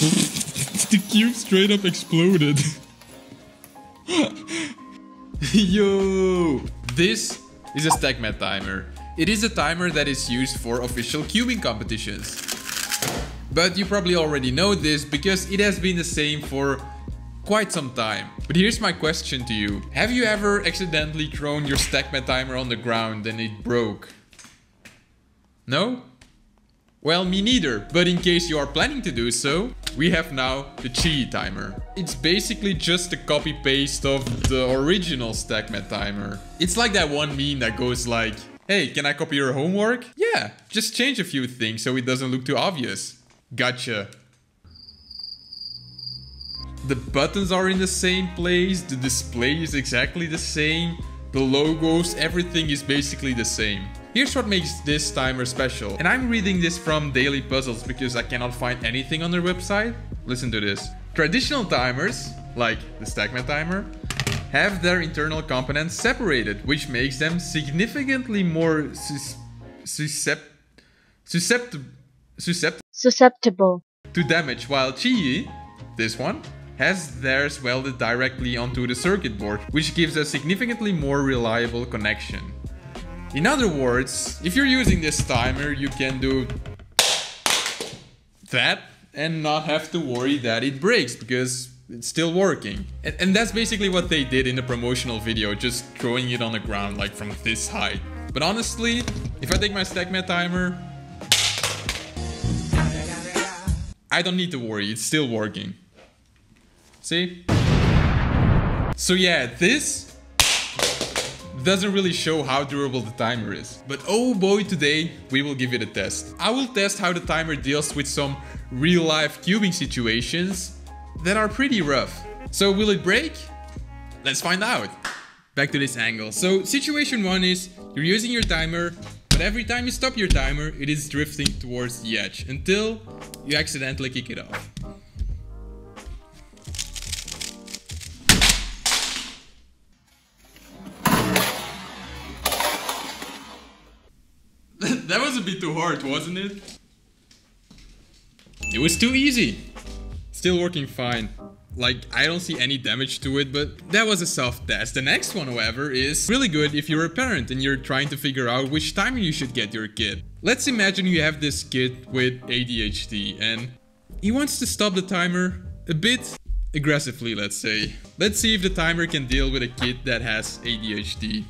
the cube straight up exploded. Yo! This is a StackMat timer. It is a timer that is used for official cubing competitions. But you probably already know this because it has been the same for quite some time. But here's my question to you. Have you ever accidentally thrown your StackMat timer on the ground and it broke? No? Well, me neither, but in case you are planning to do so, we have now the QiYi timer. It's basically just a copy paste of the original StackMat timer. It's like that one meme that goes like, hey, can I copy your homework? Yeah, just change a few things so it doesn't look too obvious. Gotcha. The buttons are in the same place, the display is exactly the same, the logos, everything is basically the same. Here's what makes this timer special. And I'm reading this from Daily Puzzles because I cannot find anything on their website. Listen to this. Traditional timers, like the StackMat timer, have their internal components separated, which makes them significantly more sus suscept susceptible suscept susceptible to damage, while QiYi, this one, has theirs welded directly onto the circuit board, which gives a significantly more reliable connection. In other words, if you're using this timer, you can do that and not have to worry that it breaks because it's still working. And, and, that's basically what they did in the promotional video, just throwing it on the ground like from this height. But honestly, if I take my StackMat timer, I don't need to worry, it's still working. See? So yeah, this doesn't really show how durable the timer is. But oh boy, today we will give it a test. I will test how the timer deals with some real life cubing situations that are pretty rough. So will it break? Let's find out. Back to this angle. So situation one is you're using your timer, but every time you stop your timer, it is drifting towards the edge until you accidentally kick it off. That was a bit too hard, wasn't it? It was too easy. Still working fine. Like, I don't see any damage to it, but that was a soft test. The next one, however, is really good if you're a parent and you're trying to figure out which timer you should get your kid. Let's imagine you have this kid with ADHD and he wants to stop the timer a bit aggressively, let's say. Let's see if the timer can deal with a kid that has ADHD.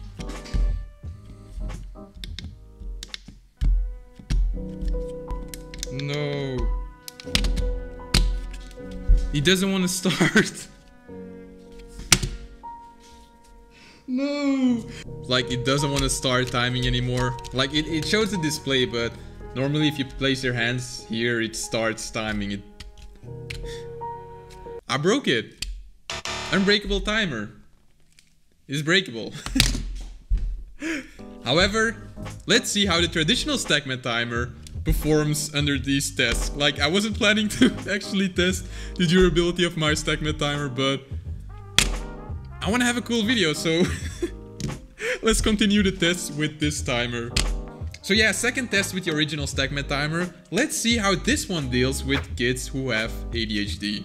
He doesn't want to start. no. Like it doesn't want to start timing anymore. Like it, it shows the display, but normally if you place your hands here, it starts timing it. I broke it. Unbreakable timer. It's breakable. However, let's see how the traditional StackMat timer performs under these tests. Like, I wasn't planning to actually test the durability of my StackMat timer, but I want to have a cool video, so let's continue the test with this timer. So yeah, second test with the original StackMat timer. Let's see how this one deals with kids who have ADHD.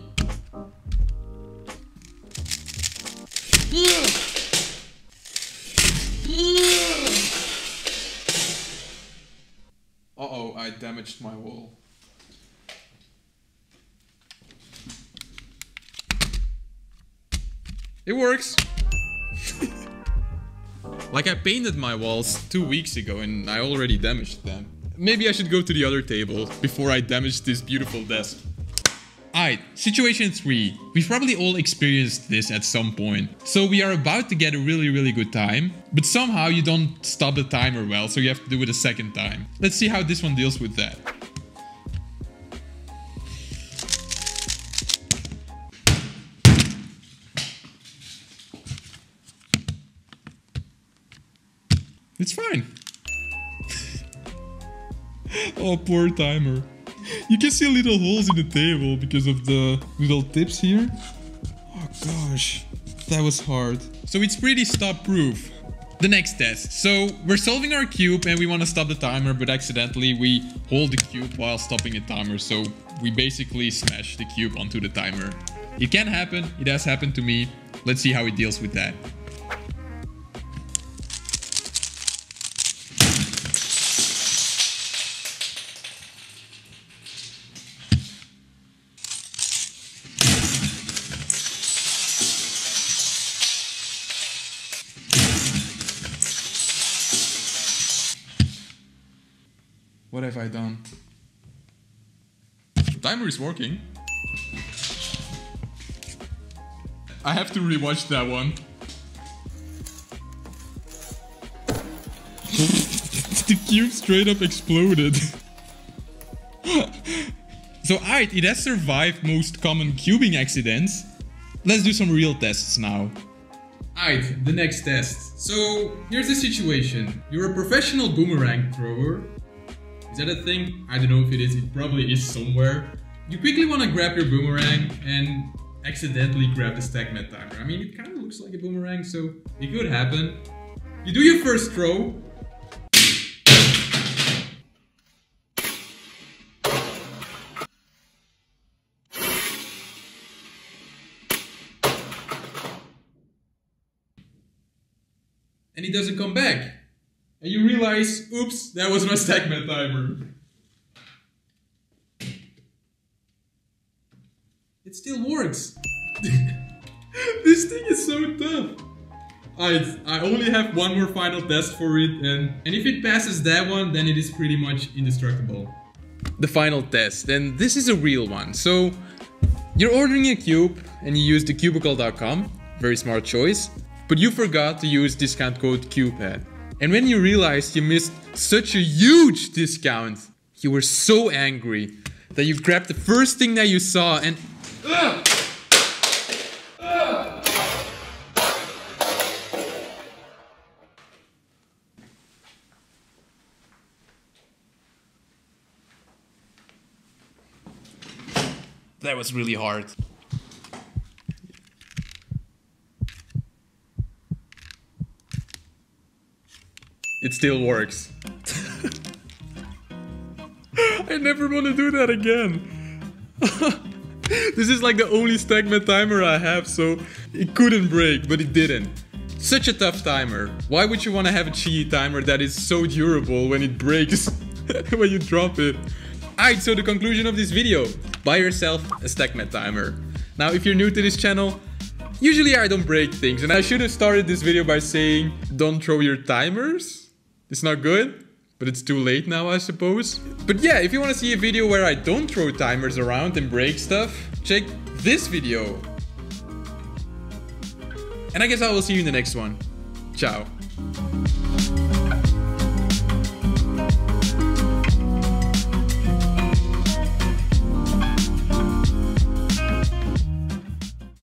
I damaged my wall. It works! like I painted my walls two weeks ago and I already damaged them. Maybe I should go to the other table before I damage this beautiful desk. Alright, situation 3. We've probably all experienced this at some point. So we are about to get a really really good time, but somehow you don't stop the timer well, so you have to do it a second time. Let's see how this one deals with that. It's fine. oh, poor timer. You can see little holes in the table because of the little tips here. Oh gosh, that was hard. So it's pretty stop proof. The next test. So we're solving our cube and we want to stop the timer, but accidentally we hold the cube while stopping a timer. So we basically smash the cube onto the timer. It can happen. It has happened to me. Let's see how it deals with that. What have I done? The timer is working. I have to rewatch that one. the cube straight up exploded. so alright, it has survived most common cubing accidents. Let's do some real tests now. Alright, the next test. So, here's the situation. You're a professional boomerang thrower. Is that a thing? I don't know if it is, it probably is somewhere. You quickly want to grab your boomerang and accidentally grab the StackMat timer. I mean, it kind of looks like a boomerang, so it could happen. You do your first throw. And he doesn't come back. And you realize, oops, that was my StackMat timer. It still works. this thing is so tough. I, I only have one more final test for it and, and if it passes that one then it is pretty much indestructible. The final test and this is a real one. So you're ordering a cube and you use the cubicle.com, very smart choice, but you forgot to use discount code CUBEHEAD. And when you realized you missed such a huge discount, you were so angry that you grabbed the first thing that you saw and that was really hard. It still works. I never want to do that again. this is like the only StackMat timer I have, so it couldn't break, but it didn't. Such a tough timer. Why would you want to have a QiYi timer that is so durable when it breaks when you drop it? Alright, so the conclusion of this video. Buy yourself a StackMat timer. Now, if you're new to this channel, usually I don't break things, and I should have started this video by saying, don't throw your timers. It's not good, but it's too late now, I suppose. But yeah, if you want to see a video where I don't throw timers around and break stuff, check this video. And I guess I will see you in the next one. Ciao.